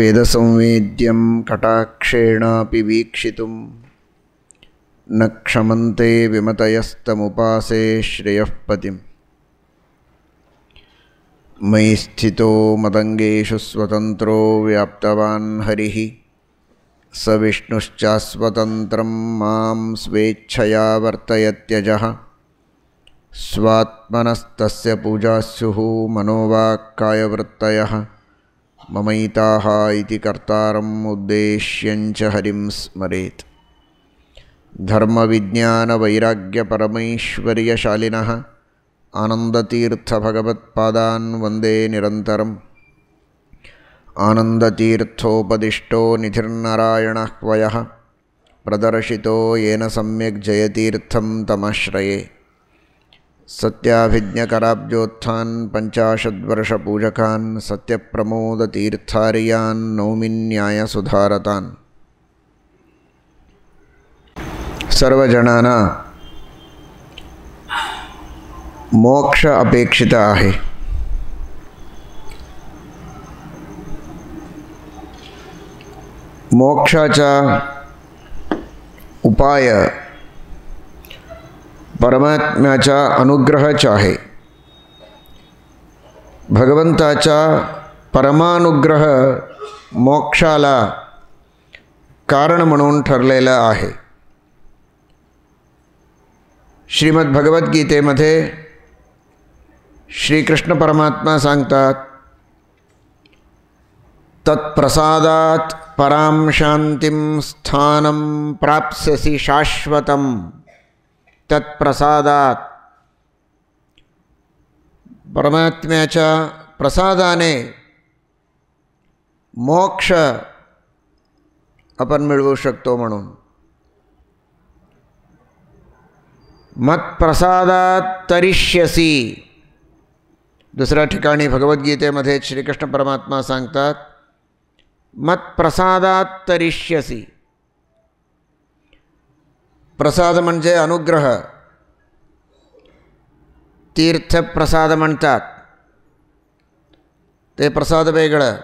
वेदसंवेद्यं कटाक्षेणापि वीक्षितुं। न क्षमन्ते विमतयस्तमुपासे श्रेयः मयि स्थितो मदङ्गेषु स्वतन्त्रो व्याप्तवान् हरिः। स विष्णुश्चास्वतन्त्रं माँ स्वेच्छया वर्तयत्यजः। स्वात्मनस्तस्य पूजास्युः मनोवाक्कायवृत्तयः। ममैताः इति कर्तारम् उद्देश्यञ्च हरिं स्मरेत्। धर्मविज्ञानवैराग्यपरमैश्वर्यशालिनः आनन्दतीर्थभगवत्पादान् वंदे निरन्तरम्। आनन्दतीर्थोपदिष्टो निधिर्नारायणः वयः। प्रदर्शितो येन सम्यक् जयतीर्थं तमाश्रये। सत्याभिज्ञकराब्जोत्थान् पञ्चाशद्वर्षपूजकान् सत्यप्रमोदतीर्थार्यान् नौमिन्यायसुधारतान्। सर्वजणांना मोक्ष अपेक्षित आहे। मोक्षाचा उपाय परमात्म्याचा अनुग्रहच आहे भगवंताचा परमानुग्रह मोक्षाला कारण म्हणून ठरलेला आहे। श्रीमद भगवद्गीतेमध्ये श्रीकृष्ण परमात्मा सांगतात, तत्प्रसादात पराम शांतिम स्थानं प्राप्स्यसि शाश्वतम। तत्प्रसादात। परमात्म्याच्या प्रसादाने मोक्ष आपण मिळवू शकतो म्हणून। मत्प्रसादात तरिष्यसी। दुसऱ्या ठिकाणी भगवद्गीतेमध्ये श्रीकृष्ण परमात्मा सांगतात, मत्प्रसादात तरिष्यसी। प्रसाद म्हणजे अनुग्रह। तीर्थप्रसाद म्हणतात ते प्रसाद वेगळं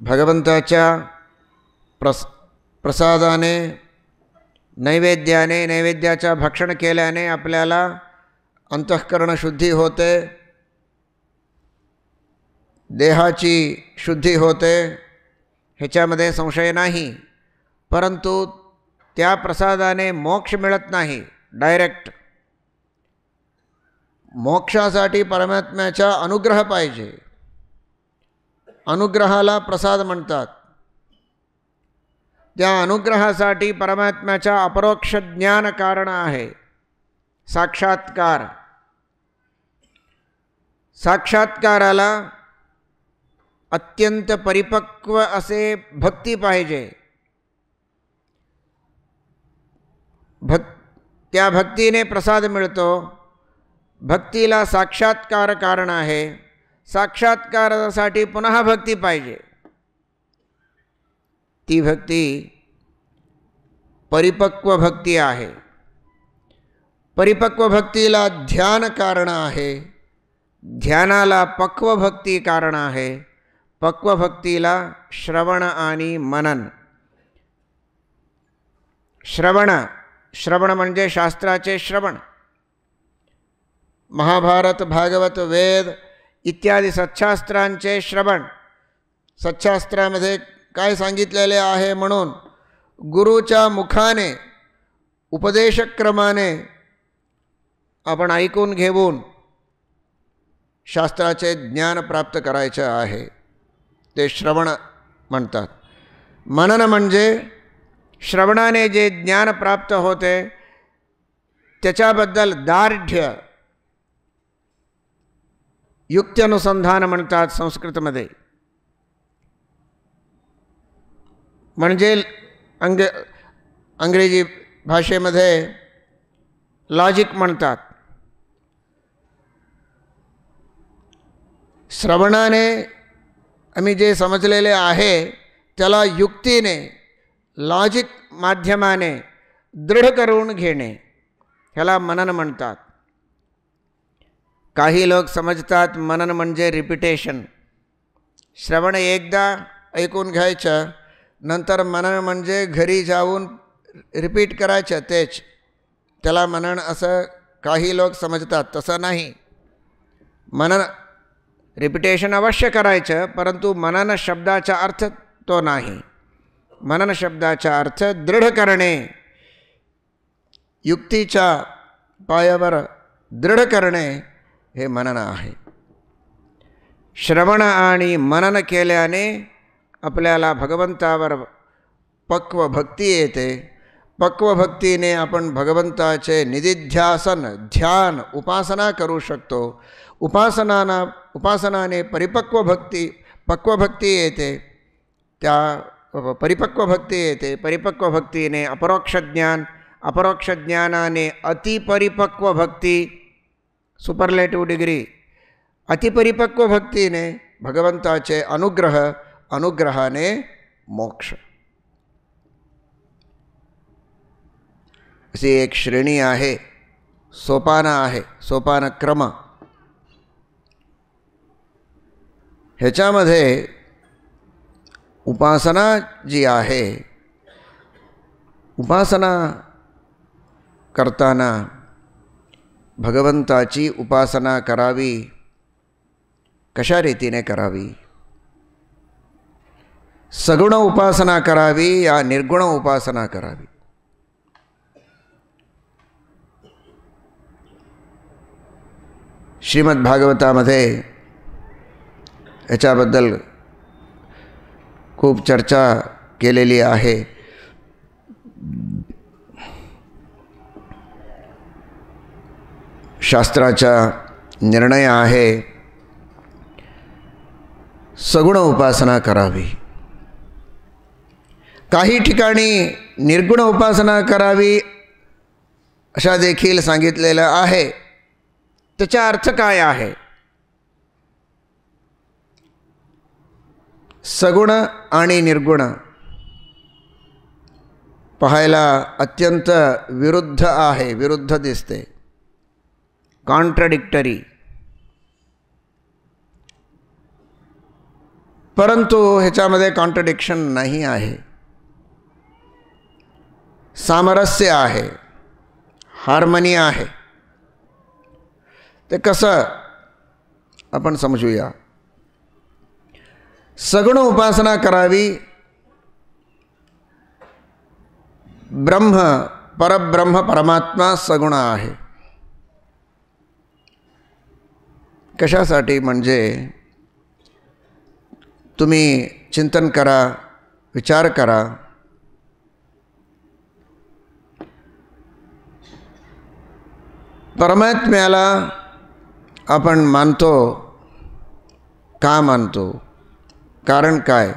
भगवंताच्या प्रस, प्रसादाने, नैवेद्याने, नैवेद्याच्या भक्षण केल्याने आपल्याला अंतःकरण शुद्धी होते, देहाची शुद्धी होते, ह्याच्यामध्ये संशय नाही, परंतु त्या प्रसादाने मोक्ष मिळत नाही. डायरेक्ट मोक्षासाठी परमात्म्याचा अनुग्रह पाहिजे. अनुग्रहाला प्रसाद म्हणतात. त्या अनुग्रहासाठी परमात्म्याच्या अपरोक्ष ज्ञान कारण आहे. साक्षात्कार. साक्षात्काराला अत्यंत परिपक्व असे भक्ती पाहिजे. भक् त्या भक्तीने प्रसाद मिळतो भक्तीला साक्षात्कार कारण आहे. साक्षात्कारासाठी पुन्हा भक्ती पाहिजे. ती भक्ती परिपक्व भक्ती आहे. परिपक्व भक्तीला ध्यान कारण आहे. ध्यानाला पक्व भक्ती कारण आहे. पक्व भक्तीला श्रवण आणि मनन. श्रवण श्रवण म्हणजे शास्त्राचे श्रवण. महाभारत भागवत वेद इत्यादी सच्छास्त्रांचे श्रवण. सच्छास्त्रामध्ये काय सांगितलेले आहे म्हणून गुरुच्या मुखाने उपदेशक्रमाने आपण ऐकून घेऊन शास्त्राचे ज्ञान प्राप्त करायचे आहे. ते श्रवण म्हणतात. मनन म्हणजे श्रवणाने जे ज्ञान प्राप्त होते, त्याच्याबद्दल दार्ढ्य युक्त्यनुसंधान म्हणतात संस्कृतमध्ये. म्हणजे अंग अंग्रेज़ी भाषेमध्ये लॉजिक म्हणतात. श्रवणाने आम्ही जे समजलेले आहे, त्याला युक्तीने लॉजिक माध्यमाने दृढ करून घेणे ह्याला मनन म्हणतात. काही लोक समजतात मनन म्हणजे रिपिटेशन श्रवण एकदा ऐकून घ्यायचं नंतर मनन म्हणजे घरी जाऊन रिपीट करायचं तेच. त्याला मनन असं काही लोक समजतात तसं नाही. मनन रिपिटेशन अवश्य करायचं परंतु मनन शब्दाचा अर्थ तो नाही. मनन शब्दाचा अर्थ दृढ करणे युक्तीच्या पायावर दृढ करणे हे मनन आहे. श्रवण आणि मनन केल्याने आपल्याला भगवंतावर पक्व भक्ती येते. पक्व भक्तीने आपण भगवंताचे निधिध्यासन, ध्यान, उपासना करू शकतो. उपासनाना, उपासनाने परिपक्व भक्ती, पक्व भक्ती येते. त्या परिपक्व भक्ती येते परिपक्व भक्तीने अपरोक्ष ज्ञान अपरोक्ष ज्ञानाने अतिपरिपक्व भक्ती सुपरलेटिव्ह डिग्री अतिपरिपक्व भक्तीने भगवंताचे अनुग्रह, अनुग्रहाने मोक्ष. अशी एक श्रेणी आहे, सोपान आहे, सोपानक्रम. ह्याच्यामध्ये उपासना जी आहे उपासना करताना भगवंताची उपासना करावी, कशा रीतीने करावी? सगुण उपासना करावी या निर्गुण उपासना करावी? श्रीमद भागवतामध्ये याच्याबद्दल खूप चर्चा केलेली आहे. शास्त्राचा निर्णय आहे. सगुण उपासना करावी. काही ठिकाणी निर्गुण उपासना करावी अशा देखील सांगितलेलं आहे. त्याचा अर्थ काय आहे? सगुण आणि निर्गुण. पाहायला अत्यंत विरुद्ध आहे विरुद्ध दिसते. कॉन्ट्रडिक्टरी परंतु ह्याच्यामध्ये कॉन्ट्रडिक्शन नाही आहे. सामरस्य आहे हार्मनी आहे. ते कसं आपण समजूया? सगुण उपासना करावी. ब्रह्म परब्रह्म परमात्मा सगुण आहे. कशासाठी म्हणजे तुम्ही चिंतन करा विचार करा. परमात्म्याला आपण मानतो का मानतो? कारण काय?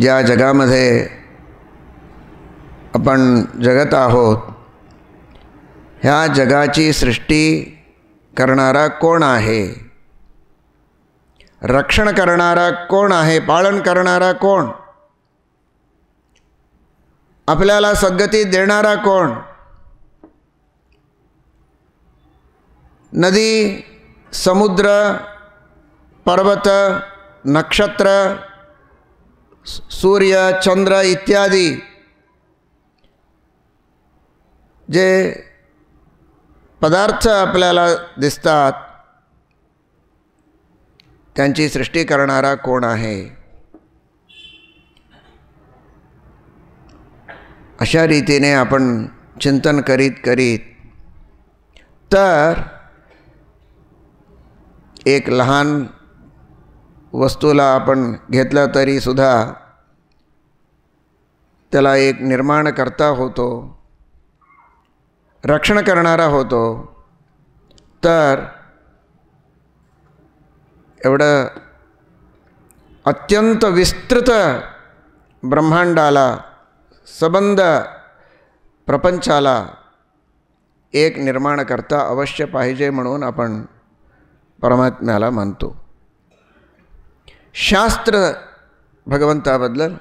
ज्या जगामध्ये आपण जगत आहोत ह्या जगाची सृष्टी करणारा कोण आहे? रक्षण करणारा कोण आहे? पालन करणारा कोण? आपल्याला सद्गती देणारा कोण? नदी समुद्र पर्वत नक्षत्र सूर्य चंद्र इत्यादी जे पदार्थ आपल्याला दिसतात त्यांची सृष्टी करणारा कोण आहे? अशा रीतीने आपण चिंतन करीत करीत तर एक लहान वस्तूला आपण घेतलं तरीसुद्धा त्याला एक निर्माण करता होतो, रक्षण करणारा होतो. तर एवढं अत्यंत विस्तृत ब्रह्मांडाला, सबंध प्रपंचाला एक निर्माणकर्ता अवश्य पाहिजे म्हणून आपण परमात्म्याला मानतो शास्त्र भगवंताबद्दल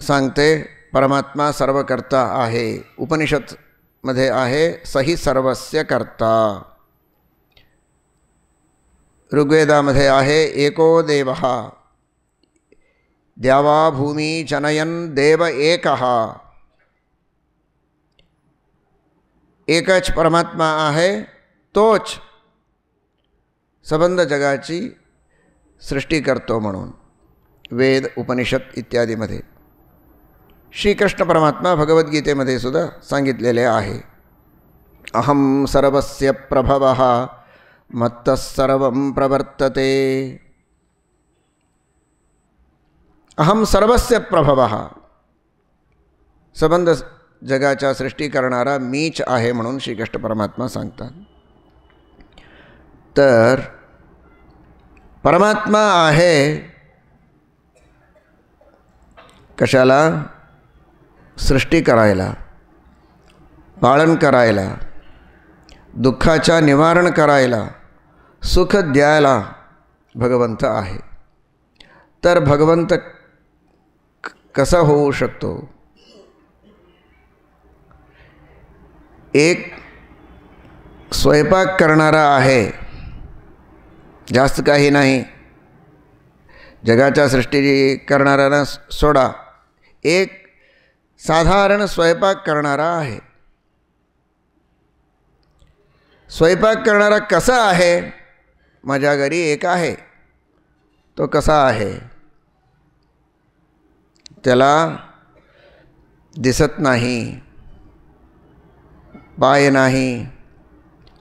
सांगते परमात्मा सर्वकर्ता आहे उपनिषद मध्ये आहे सही सर्वस्य करता ऋग्वेदामध्ये आहे एको देव द्यावा भूमी जनयन देव एकः एकच परमात्मा आहे तोच सबंध जगाची सृष्टी करतो म्हणून वेद, उपनिषद इत्यादीमध्ये. श्रीकृष्ण परमात्मा भगवद्गीतेमध्ये सुद्धा सांगितलेले आहे. अहम सर्वस्य प्रभव, मत्तः सर्व प्रवर्तते. अहम सर्वस्य प्रभव. सबंध जगाच्या सृष्टी करणारा मीच आहे म्हणून श्रीकृष्ण परमात्मा सांगतात. तर परमात्मा आहे. कशाला? सृष्टी करायला पालन करायला दुःखाच्या निवारण करायला सुख द्यायला भगवंत आहे. तर भगवंत कसा होऊ शकतो? एक स्वयंपाक करणारा आहे. जास्त काही नाही. जगाच्या सृष्टी करणाऱ्यानं सोडा. एक साधारण स्वयंपाक करणारा आहे. स्वयंपाक करणारा कसा आहे? माझ्या घरी एक आहे. तो कसा आहे? त्याला दिसत नाही. पाय नाही.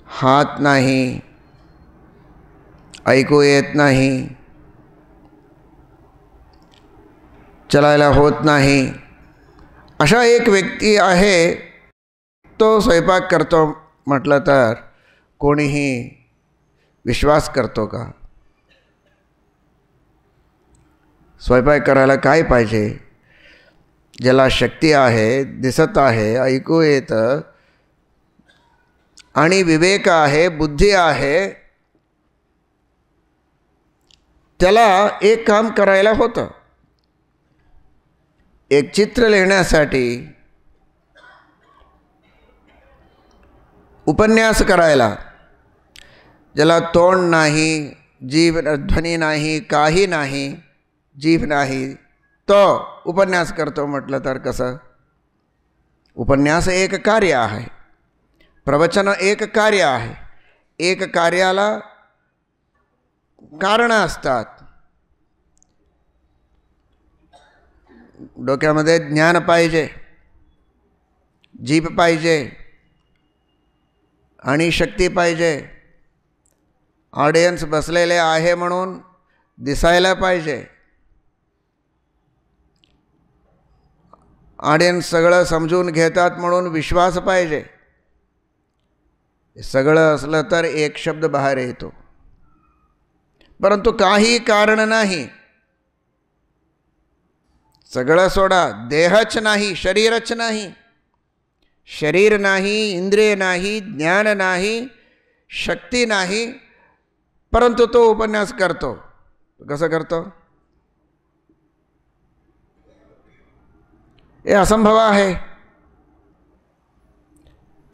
हात नाही. ऐकू येत नाही चलायला होत नाही। अशा एक व्यक्ती आहे तो स्वयंपाक करतो म्हटलं तर कोणीही विश्वास करतो का? स्वयंपाक करायला काय पाहिजे? ज्याला शक्ती आहे, दिसत आहे, ऐकू येतं, आणि विवेक आहे, बुद्धी आहे त्याला एक काम करायला होतं. एक चित्र लिहिण्यासाठी उपन्यास करायला. ज्याला तोंड नाही जीव ध्वनी नाही, काही नाही, जीभ नाही तो उपन्यास करतो म्हटलं तर कसं? उपन्यास एक कार्य आहे. प्रवचन एक कार्य आहे. एक कार्याला कारणं असतात. डोक्यामध्ये ज्ञान पाहिजे जीभ पाहिजे आणि शक्ती पाहिजे. ऑडियन्स बसलेले आहे म्हणून दिसायला पाहिजे. ऑडियन्स सगळं समजून घेतात म्हणून विश्वास पाहिजे. सगळं असलं तर एक शब्द बाहेर येतो. परंतु काही कारण नाही. सगळं सोडा, देहच नाही, शरीरच नाही. शरीर नाही, इंद्रिय नाही, ज्ञान नाही, शक्ती नाही, परंतु तो उपन्यास करतो. कसं करतो? हे असंभव आहे.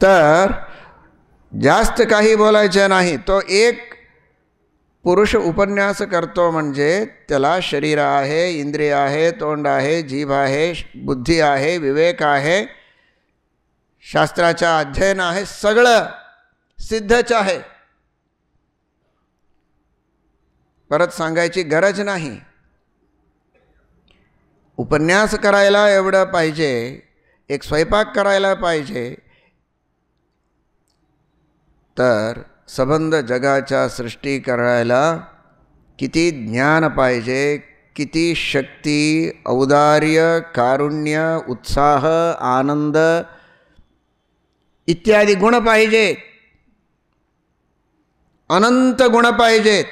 तर, जास्त काही बोलायचं नाही. तो एक पुरुष उपन्यास करतो म्हणजे त्याला शरीर आहे, इंद्रिय आहे, तोंड आहे, जीभ आहे, बुद्धी आहे, विवेक आहे, शास्त्राच्या अध्ययन आहे, सगळं सिद्धच आहे. परत सांगायची गरज नाही. उपन्यास करायला एवढं पाहिजे, एक स्वयंपाक करायला पाहिजे, तर सबंध जगाच्या सृष्टी करायला किती ज्ञान पाहिजे किती शक्ती औदार्य कारुण्य उत्साह आनंद इत्यादी गुण पाहिजेत. अनंत गुण पाहिजेत.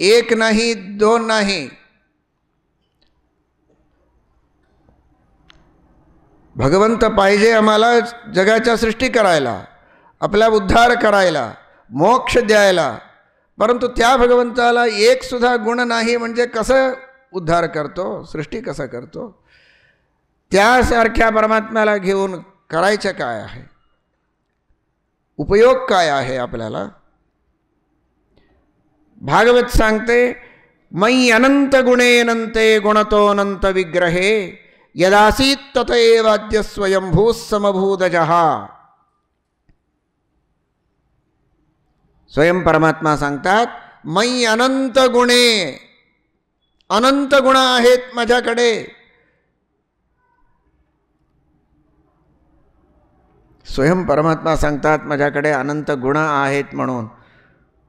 एक नाही दोन नाही. भगवंत पाहिजे आम्हाला जगाच्या सृष्टी करायला आपला उद्धार करायला. मोक्ष द्यायला परंतु त्या भगवंताला एक सुद्धा गुण नाही म्हणजे कसं उद्धार करतो, सृष्टी कसं करतो? त्यासारख्या परमात्म्याला घेऊन करायचं काय आहे? उपयोग काय आहे आपल्याला? भागवत सांगते, मयी अनंत गुणेनंते गुणतोनंत विग्रहे, यदासीत तत स्वयंभू समभूतजहा स्वयं परमात्मा सांगतात, मयी अनंत गुणे, अनंत गुण आहेत माझ्याकडे. स्वयं परमात्मा सांगतात, माझ्याकडे अनंत गुण आहेत म्हणून.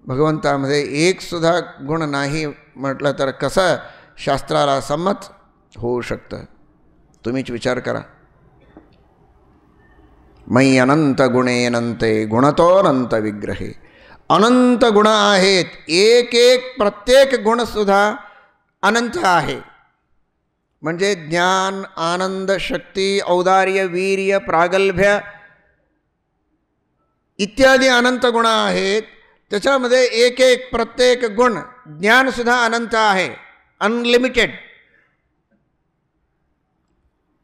भगवंतामध्ये एक सुद्धा गुण नाही म्हटलं तर कसं शास्त्राला संमत होऊ शकतं? तुम्हीच विचार करा. मयी अनंत गुणे अनंते गुणतोनंत विग्रहे. अनंत गुण आहेत. एक एक प्रत्येक गुणसुद्धा अनंत आहे. म्हणजे ज्ञान, आनंद, शक्ती, औदार्य, वीर्य, प्रागल्भ्य इत्यादी अनंत गुण आहेत. त्याच्यामध्ये एक एक प्रत्येक गुण ज्ञानसुद्धा अनंत आहे. अनलिमिटेड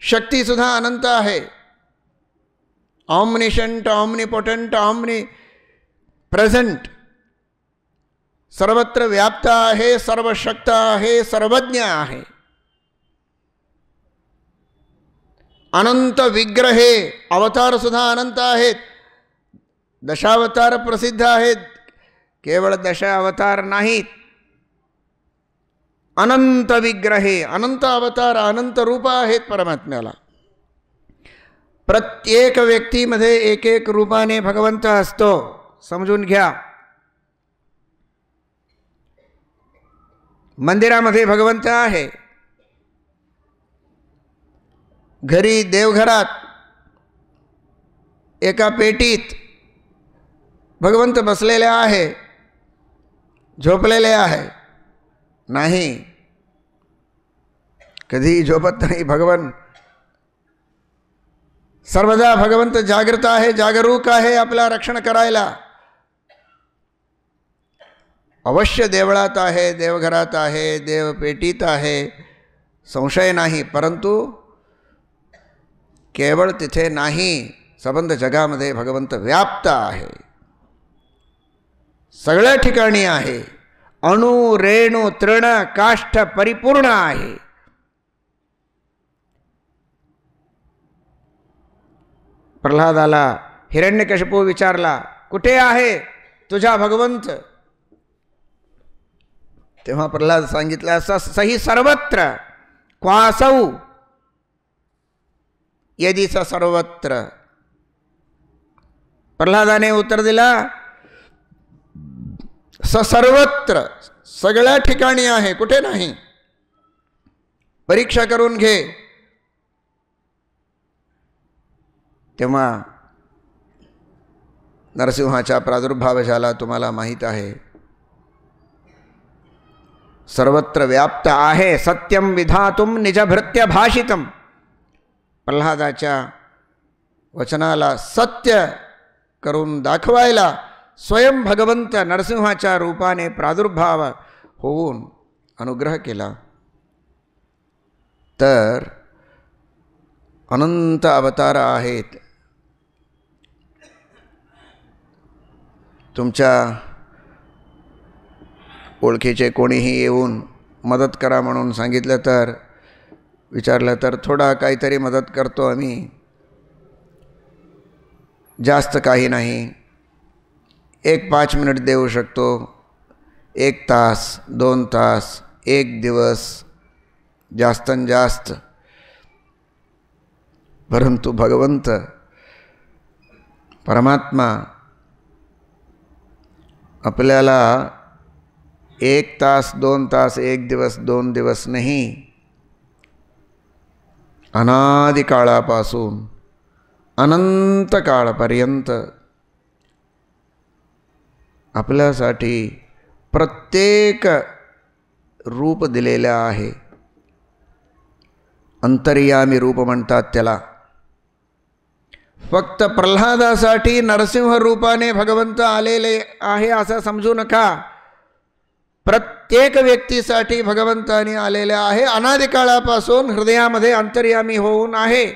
शक्तीसुद्धा अनंत आहे. ऑमनिशंट ऑमनिपोटंट ऑमनी प्रेझेंट सर्वत्र व्याप्त आहे सर्वशक्त आहे सर्वज्ञ आहे अनंत विग्रहे अवतारसुद्धा अनंत आहेत दशावतार प्रसिद्ध आहेत केवळ दशा अवतार नाहीत अनंत विग्रहे अनंत अवतार अनंत रूप आहेत परमात्म्याला प्रत्येक व्यक्तीमध्ये एक एक रूपाने भगवंत असतो समजून घ्या। मंदिरामध्ये भगवंत आहे। घरी देवघरात, एका पेटीत भगवंत बसलेले आहे, झोपलेले आहे। नाही कधी झोपत नाही भगवन। सर्वदा भगवंत जागृत आहे, जागरूक आहे आपला रक्षण करायला। अवश्य देवळात आहे देवघरात आहे देवपेटीत आहे. संशय नाही परंतु केवळ तिथे नाही संबंध जगामध्ये भगवंत व्याप्त आहे. सगळ्या ठिकाणी आहे. अणु रेणू तृण काष्ठ परिपूर्ण आहे. प्रल्हादाला हिरण्यकशपू विचारला कुठे आहे तुझा भगवंत? तेव्हा प्रल्हाद सांगितलं स सही सर्वत्र क्वासौ यदी स सर्वत्र. प्रल्हादाने उत्तर दिला स सर्वत्र सगळ्या ठिकाणी आहे कुठे नाही. परीक्षा करून घे. तेव्हा नरसिंहाचा प्रादुर्भाव झाला तुम्हाला माहीत आहे. सर्वत्र व्याप्त आहे सत्यम विधातुम निजभृत्य भाषितम। प्रल्हादाच्या वचनाला सत्य करून दाखवायला स्वयं भगवंत नरसिंहाच्या रूपाने प्रादुर्भाव होऊन अनुग्रह केला। तर अनंत अवतार आहेत। तुमच्या ओळखीचे कोणीही येऊन मदत करा म्हणून सांगितलं तर, विचारलं तर थोडा काहीतरी मदत करतो आम्ही. जास्त काही नाही. एक पाच मिनिट देऊ शकतो. एक तास, दोन तास, एक दिवस जास्तन जास्त. परंतु भगवंत, परमात्मा आपल्याला एक तास दोन तास एक दिवस दोन दिवस नाही. अनादिकाळापासून अनंत काळपर्यंत आपल्यासाठी प्रत्येक रूप दिलेलं आहे. अंतर्यामी रूप म्हणतात त्याला. फक्त प्रल्हादासाठी नरसिंह रूपाने भगवंत आलेले आहे असं समजू नका. प्रत्येक व्यक्तीसाठी भगवंताने आलेले आहे. अनादिकाळापासून हृदयामध्ये अंतर्यामी होऊन आहे.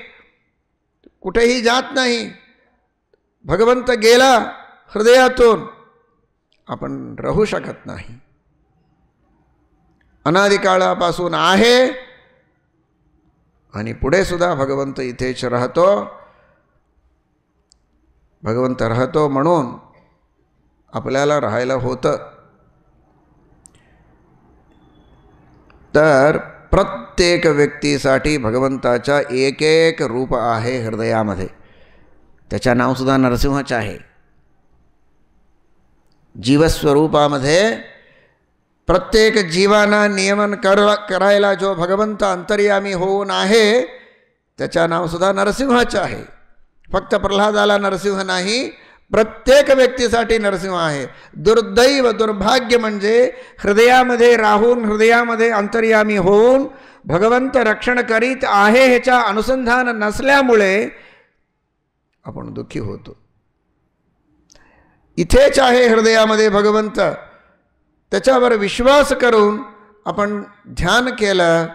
कुठेही जात नाही. भगवंत गेला हृदयातून. आपण राहू शकत नाही. अनादिकाळापासून आहे. आणि पुढे सुद्धा भगवंत इथेच राहतो. भगवंत राहतो म्हणून आपल्याला राहायला होतं. तर प्रत्येक व्यक्तीसाठी भगवंताच्या एक एक रूप आहे हृदयामध्ये. त्याच्या नावसुद्धा नरसिंहच आहे. जीवस्वरूपामध्ये प्रत्येक जीवाना नियमन कर, करायला जो भगवंत अंतर्यामी होऊन आहे, त्याच्या नावसुद्धा नरसिंहच आहे. फक्त प्रल्हादाला नरसिंह नाही प्रत्येक व्यक्तीसाठी नरसिंह आहे. दुर्दैव, दुर्भाग्य म्हणजे हृदयामध्ये राहून, हृदयामध्ये अंतर्यामी होऊन भगवंत रक्षण करीत आहे ह्याच्या अनुसंधान नसल्यामुळे आपण दुःखी होतो. इथेच आहे हृदयामध्ये भगवंत. त्याच्यावर विश्वास करून आपण ध्यान केलं,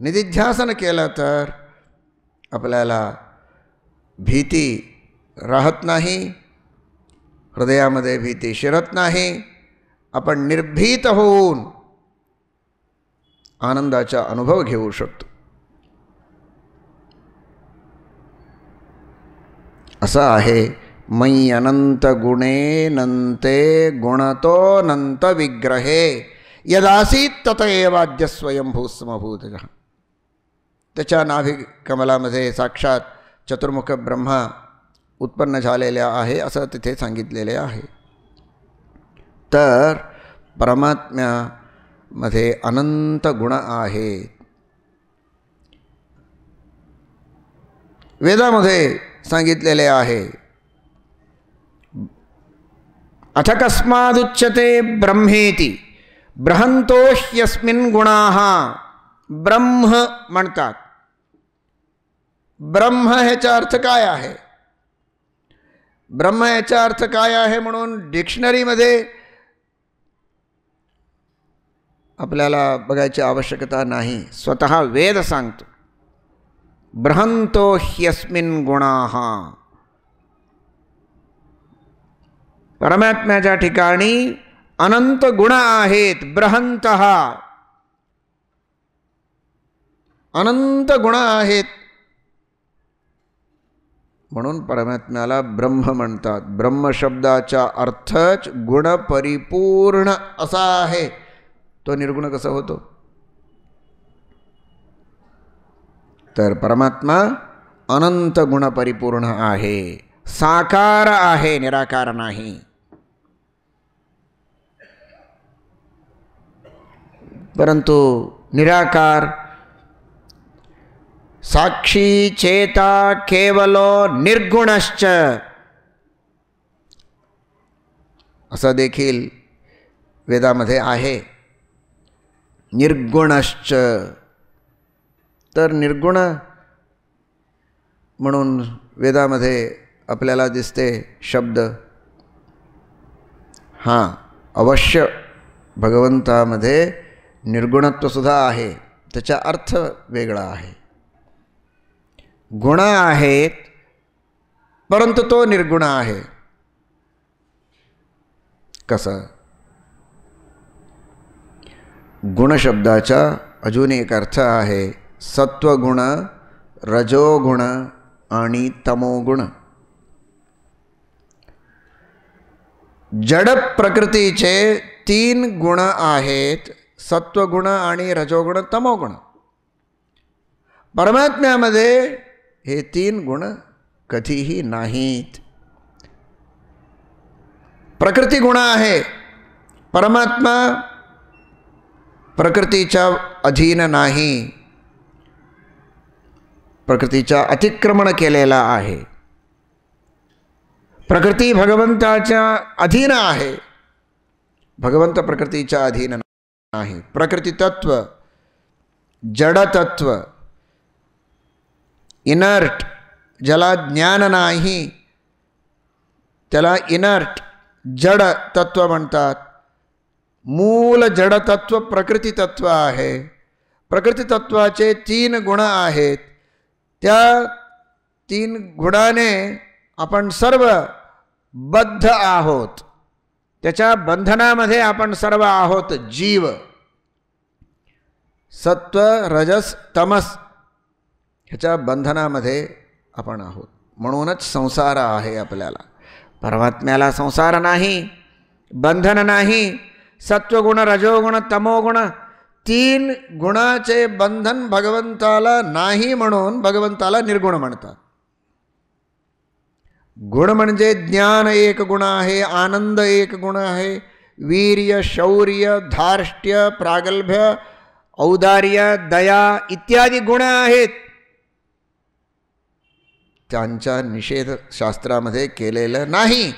निधिध्यासन केलं तर आपल्याला भीती राहत नाही. हृदयामध्ये भीती शिरत नाही आपण निर्भीत होऊन। आनंदाचा अनुभव घेऊ शकतो। असं आहे, मयी अनंत गुणे नंते गुणतो नंत विग्रहे, यदासीत तत एवाद्य स्वयंभू समभूत त्याच्या नाभि कमलामध्ये साक्षात चतुर्मुख ब्रह्मा उत्पन्न झालेल्या आहे असं तिथे सांगितलेले आहे. तर परमात्म्यामध्ये अनंत गुण आहेत. वेदामध्ये सांगितलेले आहे अथ कस्मादुच्यते ब्रह्मेती ब्रहंतोष्यस्मिन गुणा, ब्रह्म म्हणतात. ब्रह्म ह्याचा अर्थ काय आहे? ब्रह्म याचा अर्थ काय आहे म्हणून डिक्शनरीमध्ये आपल्याला बघायची आवश्यकता नाही. स्वतः वेद सांगतो. ब्रहंतो ह्यस्मिन गुणा. परमात्म्याच्या ठिकाणी अनंत गुण आहेत ब्रहंत अनंत गुण आहेत. म्हणून परमात्म्याला ब्रह्म म्हणतात. ब्रह्मशब्दाचा अर्थच अर्थच गुणपरिपूर्ण असा आहे. तो निर्गुण कसा होतो? तर परमात्मा अनंत गुणपरिपूर्ण आहे. साकार आहे निराकार नाही. परंतु निराकार साक्षी चेता केवलो निर्गुणश्च. असं देखील वेदामध्ये आहे. निर्गुणश्च. तर निर्गुण म्हणून वेदामध्ये आपल्याला दिसते शब्द. हां अवश्य भगवंतामध्ये निर्गुणत्वसुद्धा आहे. त्याचा अर्थ वेगळा आहे. गुण आहेत परंतु तो निर्गुण आहे. कसं? गुणशब्दाचा अजून एक अर्थ आहे सत्वगुण रजोगुण आणि तमोगुण. जड प्रकृतीचे तीन गुण आहेत सत्वगुण आणि रजोगुण तमोगुण. परमात्म्यामध्ये हे तीन गुण कधीही नाहीत. प्रकृती गुण आहे. परमात्मा प्रकृतीच्या अधीन नाही. प्रकृतीचा अतिक्रमण केलेला आहे. प्रकृती भगवंताच्या अधीन आहे. भगवंत प्रकृतीच्या अधीन नाही. प्रकृतीतत्व जडतत्व इनर्ट ज्याला ज्ञान नाही त्याला इनर्ट जड तत्व म्हणतात मूल जडतत्व प्रकृतीतत्व आहे प्रकृतीतत्वाचे तीन गुण आहेत त्या तीन गुणाने आपण सर्व बद्ध आहोत त्याच्या बंधनामध्ये आपण सर्व आहोत जीव सत्व रजस तमस ह्याच्या बंधनामध्ये आपण आहोत. म्हणूनच संसार आहे आपल्याला. परमात्म्याला संसार नाही, बंधन नाही, सत्वगुण, रजोगुण, तमोगुण, तीन गुणाचे बंधन भगवंताला नाही म्हणून भगवंताला निर्गुण म्हणतात. गुण म्हणजे ज्ञान एक गुण आहे, आनंद एक गुण आहे, वीर्य, शौर्य, धार्ष्ट्य, प्रागल्भ्य, औदार्य, दया इत्यादी गुण आहेत. त्यांच्या निषेध शास्त्रामध्ये केलेलं नाही.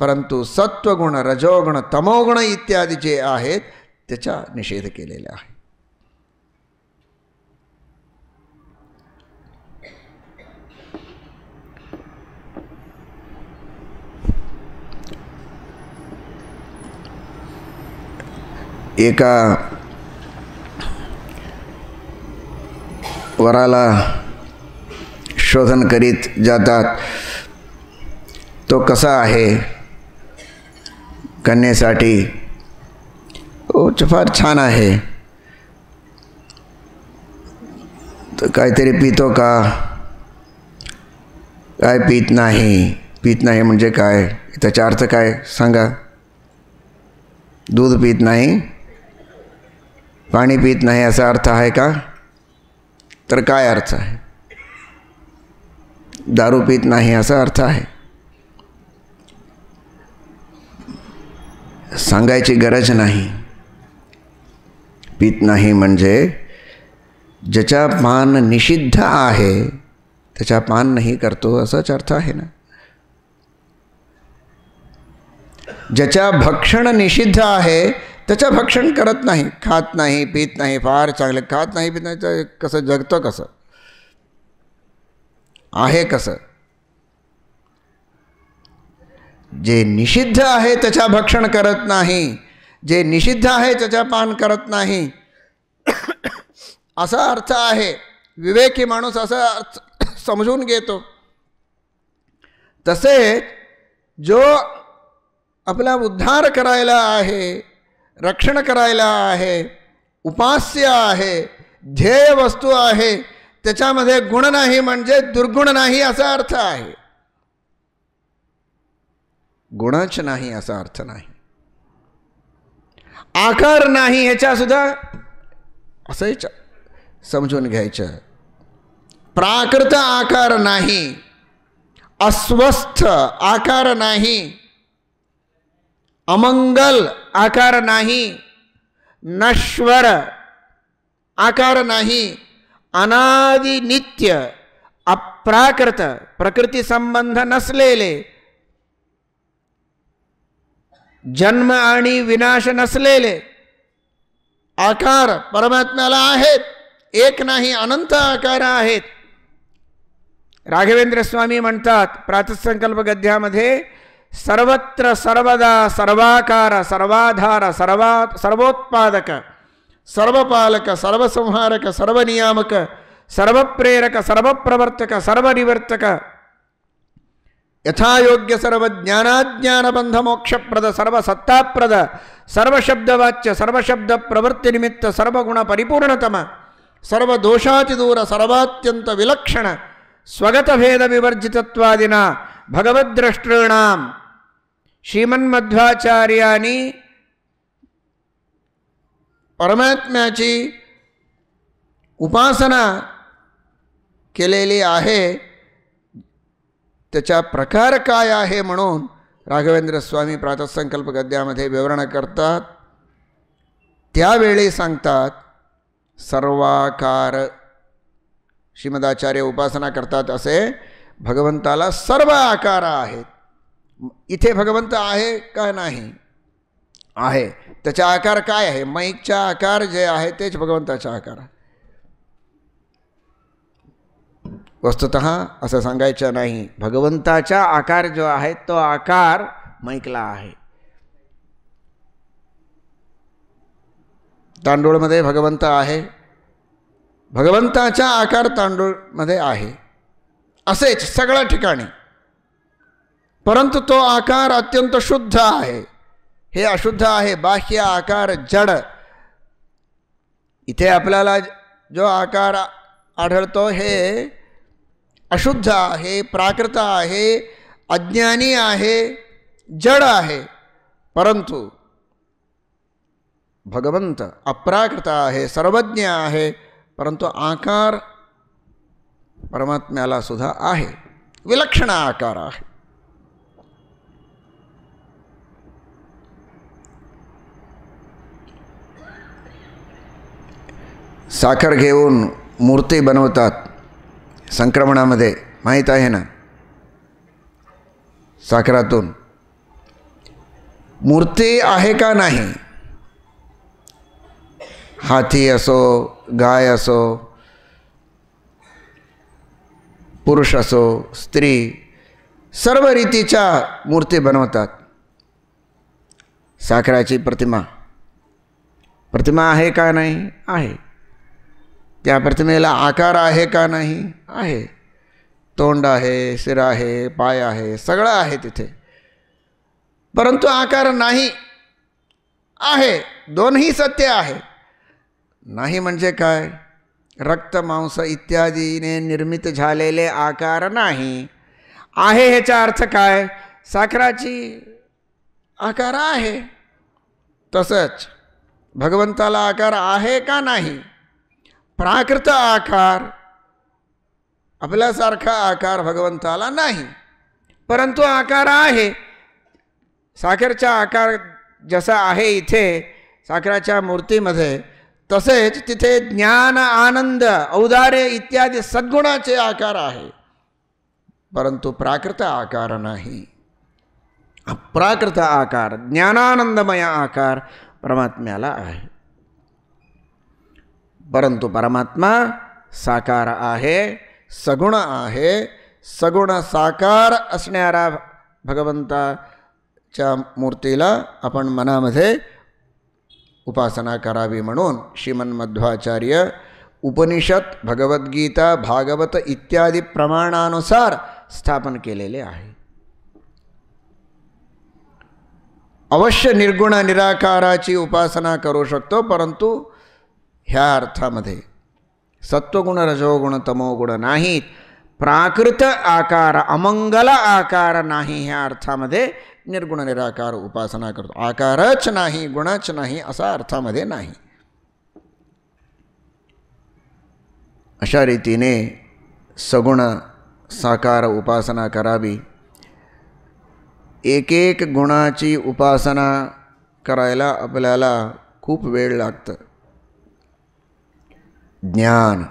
परंतु सत्वगुण रजोगुण तमोगुण इत्यादी जे आहेत त्याचा निषेध केलेला आहे. एका वराला शोधन करीत जातात. तो कसा आहे? कन्येसाठी. फार छान आहे. तर काहीतरी पितो का? काय पित नाही? पित नाही म्हणजे काय? त्याचा अर्थ काय? सांगा. दूध पित नाही? पाणी पित नाही असा अर्थ आहे का? तर काय अर्थ आहे? दारू पित नाही असा अर्थ आहे. सांगायची गरज नाही. पित नाही म्हणजे ज्याच्या पान निषिद्ध आहे त्याच्या पान नाही करतो असाच अर्थ आहे ना. ज्याच्या भक्षण निषिद्ध आहे त्याच्या भक्षण करत नाही खात नाही पित नाही फार चांगले खात नाही पित नाही तर कसं जगतं कसं? आहे कसं? जे निषिद्ध आहे त्याच्या भक्षण करत नाही जे निषिद्ध आहे त्याच्या पान करत नाही. असा अर्थ आहे विवेकी माणूस असा अर्थ समजून घेतो. तसेच जो आपला उद्धार करायला आहे रक्षण करायला आहे उपास्य आहे ध्येय वस्तू आहे त्याच्यामध्ये गुण नाही म्हणजे दुर्गुण नाही असा अर्थ आहे. गुणच नाही असा अर्थ नाही. आकार नाही ह्याच्या सुद्धा असंच समजून घ्यायचं. प्राकृत आकार नाही, अस्वस्थ आकार नाही, अमंगल आकार नाही, नश्वर आकार नाही अनादि नित्य अप्राकृत प्रकृती संबंध नसलेले जन्म आणि विनाश नसलेले आकार परमात्म्याला आहेत एक नाही अनंत आकार आहेत. राघवेंद्र स्वामी म्हणतात प्रातसंकल्प गद्यामध्ये सर्वत्र सर्वदा सर्वाकार सर्वाधार सर्वा सर्वोत्पादक ಸರ್ವಪಾಲಕ, ಸರ್ವಸಂಹಾರಕ, ಸರ್ವನಿಯಾಮಕ, ಸರ್ವಪ್ರೇರಕ, ಸರ್ವಪ್ರವರ್ತಕ, ಸರ್ವನಿವರ್ತಕ. ಯಥಾಯೋಗ್ಯ ಸರ್ವ ಜ್ಞಾನಾಜ್ಞಾನಬಂಧ ಮೋಕ್ಷಪ್ರದ ಸರ್ವ ಸತ್ತಾಪ್ರದ ಸರ್ವಶಬ್ದವಾಚ್ಯ, ಸರ್ವಶಬ್ದ ಪ್ರವೃತ್ತಿ ನಿಮಿತ್ತ ಸರ್ವಗುಣ ಪರಿಪೂರ್ಣತಮ, ಸರ್ವದೋಷಾತಿದೂರ, ಸರ್ವಾತ್ಯಂತ ವಿಲಕ್ಷಣ, ಸ್ವಗತ ಭೇದ ವಿವರ್ಜಿತತ್ವಾದಿನ ಭಗವದ್ರಷ್ಟೃಣಾಂ ಶ್ರೀಮನ್ಮಧ್ವಾಚಾರ್ಯಾನಿ परमात्म्याची उपासना केलेली आहे. त्याचा प्रकार काय आहे म्हणून राघवेंद्र स्वामी प्रातसंकल्प गद्यामध्ये विवरण करतात. त्यावेळी सांगतात सर्वाकार श्रीमदाचार्य उपासना करतात असे भगवंताला सर्व आकार आहेत. इथे भगवंत आहे का नाही? आहे. त्याचा आकार काय आहे? मैकचा आकार जे आहे तेच भगवंताचा आकार आहे. वस्तुत असं सांगायचं नाही. भगवंताचा आकार जो आहे तो आकार मैकला आहे. तांडूळमध्ये भगवंत आहे. भगवंताचा आकार तांडूळमध्ये आहे. असेच सगळ्या ठिकाणी. परंतु तो आकार अत्यंत शुद्ध आहे. हे अशुद्ध आहे, बाह्य आकार जड. इथे आपल्याला जो आकार आढळतो हे अशुद्ध आहे, प्राकृत आहे, अज्ञानी आहे, जड आहे. परंतु भगवंत अप्राकृत आहे, सर्वज्ञ आहे, परंतु आकार परमात्म्याला सुद्धा आहे. विलक्षण आकार आहे. साखर घेऊन मूर्ती बनवतात संक्रमणामध्ये माहीत आहे ना? साखरातून. मूर्ती आहे का नाही? हाथी असो गाय असो पुरुष असो स्त्री सर्व रीतीच्या मूर्ती बनवतात. साखराची प्रतिमा. प्रतिमा आहे का नाही? आहे. त्या प्रतिमेला आकार आहे का नाही? आहे. तोंड आहे शिर आहे पाय आहे सगळं आहे तिथे. परंतु आकार नाही. आहे. दोनही सत्य आहे. नाही म्हणजे काय? रक्त मांस इत्यादीने निर्मित झालेले आकार नाही. आहे ह्याचा अर्थ काय? साखराची आकार आहे. तसंच भगवंताला आकार आहे का नाही? प्राकृत आकार आपल्यासारखा आकार भगवंताला नाही. परंतु आकार आहे. साखरचा आकार जसा आहे इथे, साखराच्या मूर्तीमध्ये, तसेच तिथे ज्ञान, आनंद, औदार्य इत्यादी सद्गुणाचे आकार आहे. परंतु प्राकृत आकार नाही. अप्राकृत आकार, ज्ञानानंदमय आकार परमात्म्याला आहे. परंतु परमात्मा साकार आहे सगुण आहे सगुण साकार असणाऱ्या भगवंताच्या मूर्तीला आपण मनामध्ये उपासना करावी म्हणून श्रीमन्मध्वाचार्य उपनिषद भगवद्गीता भागवत इत्यादी प्रमाणानुसार स्थापन केलेले आहे. अवश्य निर्गुण निराकाराची उपासना करू शकतो परंतु ह्या अर्थामध्ये सत्वगुण रजोगुण तमोगुण नाहीत. प्राकृत आकार अमंगल आकार नाही ह्या अर्थामध्ये निर्गुण निराकार उपासना करतो. आकारच नाही गुणच नाही असा अर्थामध्ये नाही. अशा रीतीने सगुण साकार उपासना करावी. एक एक गुणाची उपासना करायला आपल्याला खूप वेळ लागतं. ज्ञान.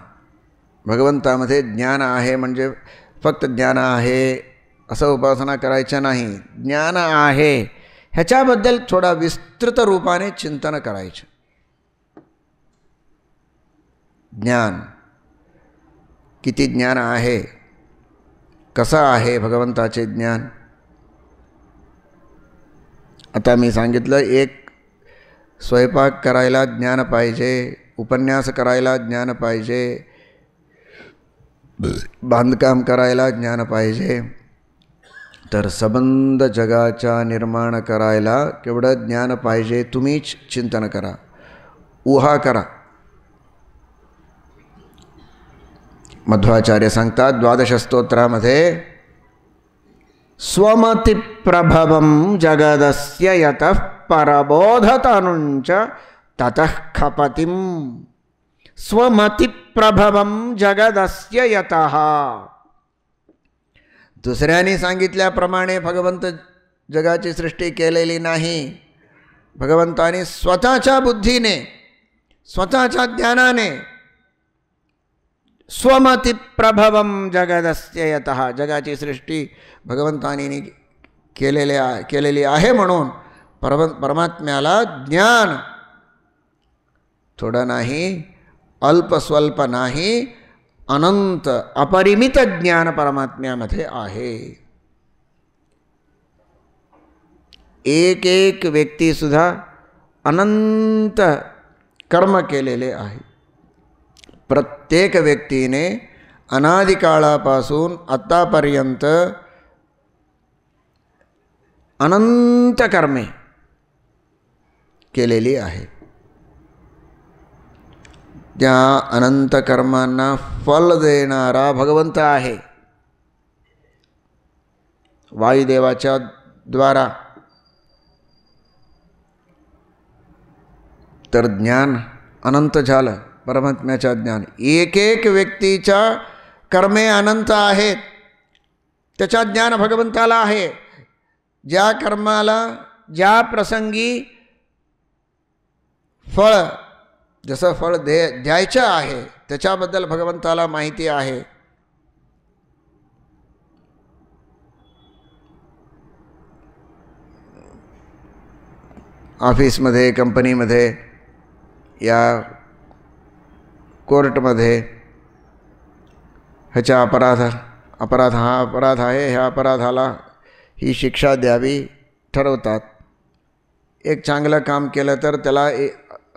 भगवंतामध्ये ज्ञान आहे म्हणजे फक्त ज्ञान आहे असं उपासना करायचं नाही. ज्ञान आहे ह्याच्याबद्दल थोडा विस्तृत रूपाने चिंतन करायचं. ज्ञान. किती ज्ञान आहे? कसं आहे भगवंताचे ज्ञान? आता मी सांगितलं एक स्वयंपाक करायला ज्ञान पाहिजे. उपन्यास करायला ज्ञान पाहिजे. बांधकाम करायला ज्ञान पाहिजे. तर संबंध जगाच्या निर्माण करायला केवढं ज्ञान पाहिजे तुम्हीच चिंतन करा. उहा करा. मध्वाचार्य सांगतात द्वादश स्तोत्रामध्ये स्वमतिप्रभवं जगदस्य यतः परबोधतनुञ्च ततः खपतिं स्वमतिप्रभवं जगदस्य यतः। दुसऱ्याने सांगितल्याप्रमाणे भगवंत जगाची सृष्टी केलेली नाही। भगवंताने स्वतःच्या बुद्धीने, स्वतःच्या ज्ञानाने स्वमतिप्रभवं जगदस्य यत, जगाची सृष्टी भगवंतानी केलेल्या केलेली आहे म्हणून परम परमात्म्याला ज्ञान थोडं नाही, अल्पस्वल्प नाही, अनंत अपरिमित ज्ञान परमात्म्यामध्ये आहे। एक एक व्यक्तीसुद्धा अनंत कर्म केलेले आहे। प्रत्येक व्यक्तीने अनादिकाळापासून आत्तापर्यंत अनंत कर्मे केलेली आहे त्या अनंत कर्मांना फल देणारा भगवंत आहे. वायुदेवाच्या द्वारा. तर ज्ञान अनंत झालं ज्ञान. एक एक व्यक्तीच्या कर्मे अनंत आहेत. ज्ञान भगवंताला आहे. ज्या कर्माला, ज्या प्रसंगी फळ जसं फळ दे द्यायचं आहे त्याच्याबद्दल भगवंताला माहिती आहे. ऑफिसमध्ये कंपनीमध्ये या कोर्टमध्ये ह्याच्या अपराध अपराध हा अपराध आहे ह्या अपराधाला ही शिक्षा द्यावी ठरवतात. एक चांगलं काम केलं तर त्याला ए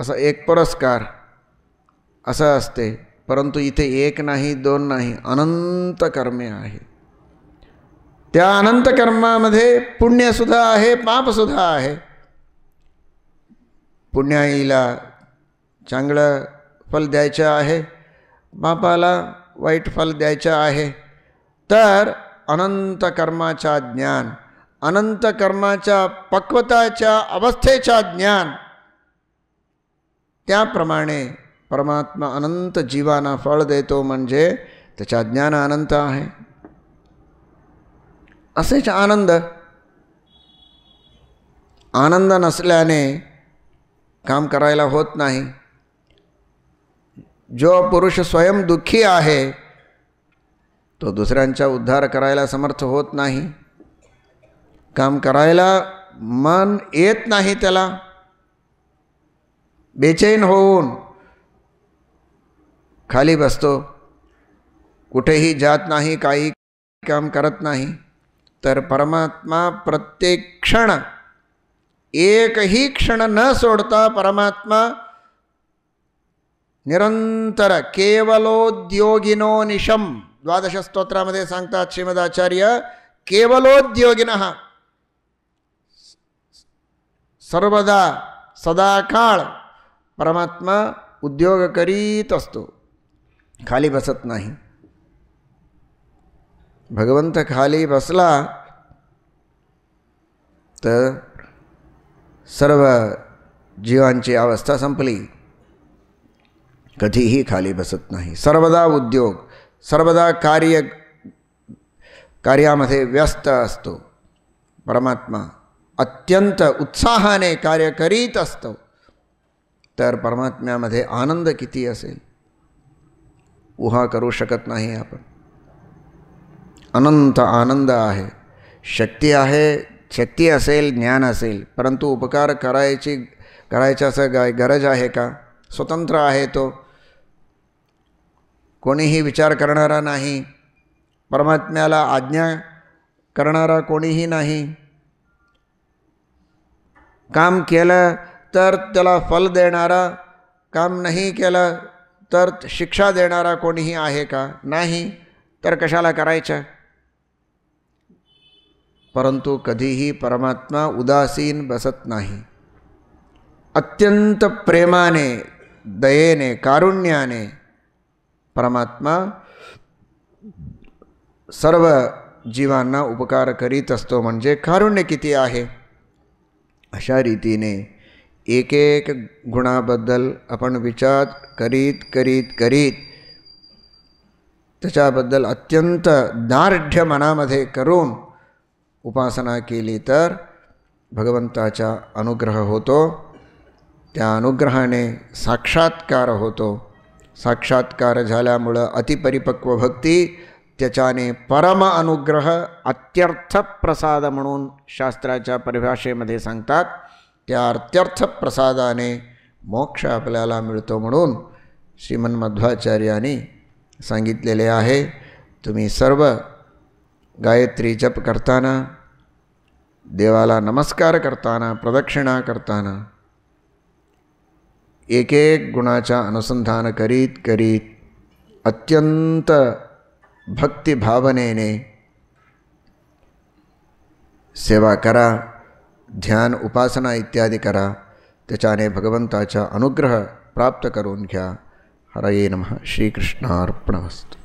असं एक पुरस्कार, असं असते. परंतु इथे एक नाही, दोन नाही, अनंत कर्मे आहे त्या अनंत कर्मामध्ये पुण्यसुद्धा आहे, पापसुद्धा आहे. पुण्याईला चांगलं फल द्यायचं आहे, बापाला वाईट फल द्यायचं आहे. तर अनंत कर्माचा ज्ञान, अनंत कर्माच्या पक्वताच्या अवस्थेचा ज्ञान त्याप्रमाणे परमात्मा अनंत जीवांना फळ देतो म्हणजे त्याचा ज्ञान अनंत आहे. असेच आनंद. आनंद नसल्याने काम करायला होत नाही. जो पुरुष स्वयं दुःखी आहे तो दुसऱ्यांचा उद्धार करायला समर्थ होत नाही. काम करायला मन येत नाही त्याला. बेचैन होऊन खाली बसतो. कुठेही जात नाही, काही काम करत नाही. तर परमात्मा प्रत्येक क्षण, एकही क्षण न सोडता परमात्मा निरंतर केवलोद्योगिनो निशम द्वादश स्तोत्रामध्ये सांगतात श्रीमदाचार्य, केवलोद्योगिन. सर्वदा सदाकाळ परमात्मा उद्योग करीत असतो। खाली बसत नाही। भगवंत खाली बसला तर सर्व जीवांची अवस्था संपली। कधीही खाली बसत नाही। सर्वदा उद्योग, सर्वदा कार्य, कार्यामध्ये व्यस्त असतो। परमात्मा अत्यंत उत्साहाने कार्य करीत असतो। तर परमात्म्यामध्ये आनंद किती असेल, उहा करू शकत नाही आपण. अनंत आनंद आहे. शक्ती आहे, शक्ती असेल, ज्ञान असेल, परंतु उपकार करायची करायचं असं ग गरज आहे का? स्वतंत्र आहे तो. कोणीही विचार करणारा नाही. परमात्म्याला आज्ञा करणारा कोणीही नाही. काम केलं तर त्याला फल देणारा, काम नाही केलं, तर शिक्षा देणारा कोणीही आहे का? नाही. तर कशाला करायचं? परंतु कधीही परमात्मा उदासीन बसत नाही. अत्यंत प्रेमाने, दयेने, कारुण्याने परमात्मा सर्व जीवांना उपकार करीत असतो. म्हणजे कारुण्य किती आहे? अशा रीतीने एक एक गुणाबद्दल आपण विचार करीत करीत करीत। त्याच्याबद्दल अत्यंत दार्ढ्य मनामध्ये करून उपासना केली तर भगवंताचा अनुग्रह होतो, त्या अनुग्रहाने साक्षात्कार होतो। साक्षात्कार झाल्यामुळं अतिपरिपक्व भक्ती, त्याच्याने परम अनुग्रह, अत्यर्थ प्रसाद म्हणून शास्त्राच्या परिभाषेमध्ये सांगतात। त्या अत्यर्थ प्रसादाने मोक्ष आपल्याला मिळतो म्हणून श्रीमन मध्वाचार्यांनी सांगितलेले आहे. तुम्ही सर्व गायत्री जप करताना, देवाला नमस्कार करताना, प्रदक्षिणा करताना एक एक गुणाचा अनुसंधान करीत करीत, अत्यंत भक्तिभावनेने सेवा करा. ध्यान उपासना इत्यादी करा त्याच्याने भगवंताचा अनुग्रह प्राप्त करून घ्या हरये नम। श्रीकृष्णार्पणमस्तु।